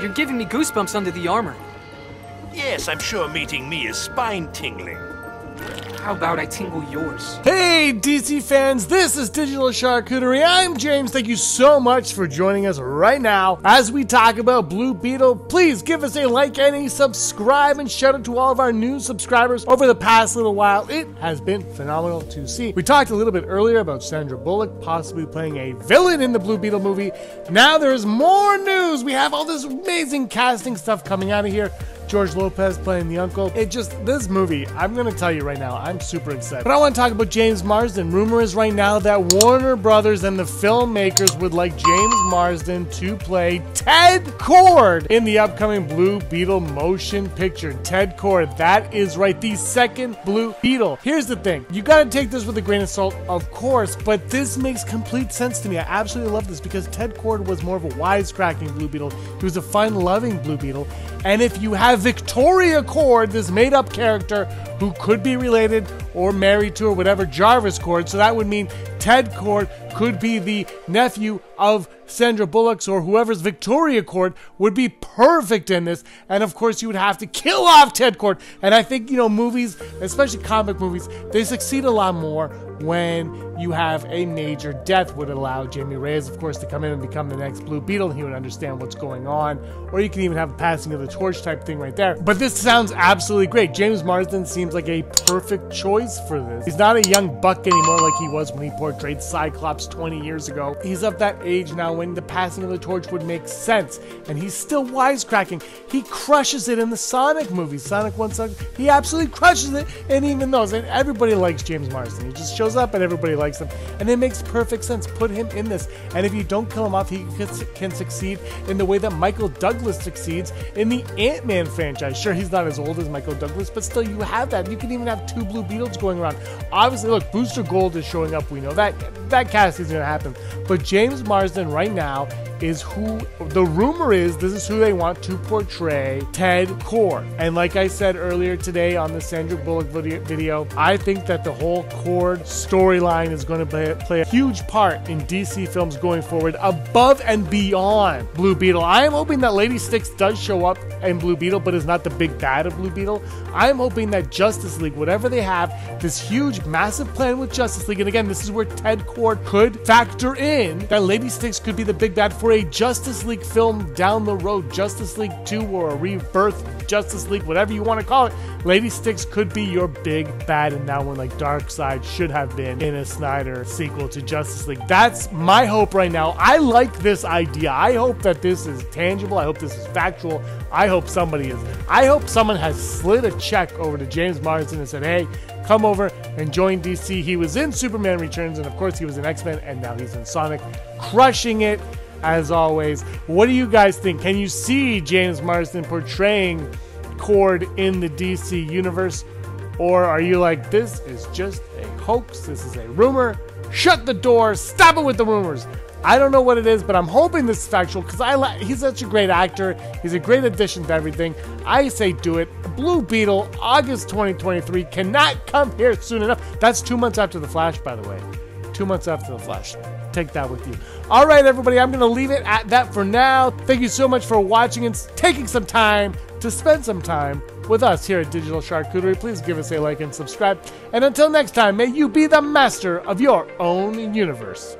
You're giving me goosebumps under the armor. Yes, I'm sure meeting me is spine tingling. How about I tingle yours? Hey, DC fans, this is Digital Charcuterie. I'm James. Thank you so much for joining us right now as we talk about Blue Beetle. Please give us a like and a subscribe, and shout out to all of our new subscribers over the past little while. It has been phenomenal to see. We talked a little bit earlier about Sandra Bullock possibly playing a villain in the Blue Beetle movie. Now there's more news. We have all this amazing casting stuff coming out of here. George Lopez playing the uncle. It just, this movie, I'm gonna tell you right now, I'm super excited. But I wanna talk about James Marsden. Rumor is right now that Warner Brothers and the filmmakers would like James Marsden to play Ted Kord in the upcoming Blue Beetle motion picture. Ted Kord, that is right, the second Blue Beetle. Here's the thing you gotta take this with a grain of salt, of course, but this makes complete sense to me. I absolutely love this because Ted Kord was more of a wisecracking Blue Beetle, he was a fun loving Blue Beetle. And if you have Victoria Kord, this made up character who could be related or married to or whatever Jarvis Kord. So that would mean Ted Kord could be the nephew of Sandra Bullock's or whoever's Victoria Kord would be perfect in this. And of course, you would have to kill off Ted Kord. And I think, you know, movies, especially comic movies, they succeed a lot more when you have a major death would allow Jamie Reyes, of course, to come in and become the next Blue Beetle. He would understand what's going on. Or you can even have a passing of the torch type thing right there. But this sounds absolutely great. James Marsden seems like a perfect choice for this. He's not a young buck anymore like he was when he portrayed Cyclops 20 years ago. He's of that age now when the passing of the torch would make sense. And he's still wisecracking. He crushes it in the Sonic movies. Sonic 1, Sonic, he absolutely crushes it in even those. And everybody likes James Marsden. He just shows up and everybody likes him. And it makes perfect sense. Put him in this. And if you don't kill him off, he can succeed in the way that Michael Douglas succeeds in the Ant Man franchise. Sure, he's not as old as Michael Douglas, but still, you have that. You can even have two Blue Beetles going around. Obviously, look, Booster Gold is showing up. We know that that cast is going to happen. But James Marsden right now is who the rumor is this is who they want to portray Ted Kord. And like I said earlier today on the Sandra Bullock video, I think that the whole Kord storyline is going to play, play a huge part in DC films going forward above and beyond Blue Beetle. I am hoping that Lady Styx does show up in Blue Beetle, but is not the big bad of Blue Beetle. I'm hoping that Justice League, whatever they have, this huge, massive plan with Justice League, and again, this is where Ted Kord could factor in that Lady Styx could be the big bad for a Justice League film down the road, Justice League 2 or a rebirth Justice League, whatever you want to call it, Lady Styx could be your big bad in that one, like Darkseid should have been in a Snyder sequel to Justice League. That's my hope right now. I like this idea. I hope that this is tangible. I hope this is factual. I hope somebody is. I hope someone has slid a check over to James Marsden and said, hey, come over and join DC. He was in Superman Returns, and of course, he was in X Men, and now he's in Sonic, crushing it as always. What do you guys think? Can you see James Marsden portraying Kord in the DC universe? Or are you like, this is just a hoax, this is a rumor? Shut the door, stop it with the rumors. I don't know what it is, but I'm hoping this is factual because I like he's such a great actor. He's a great addition to everything. I say do it. Blue Beetle, August 2023 cannot come here soon enough. That's two months after the Flash, by the way. Two months after the Flash take that with you. All right, everybody, I'm going to leave it at that for now. Thank you so much for watching and taking some time to spend some time with us here at Digital Charcuterie. Please give us a like and subscribe. And until next time, may you be the master of your own universe.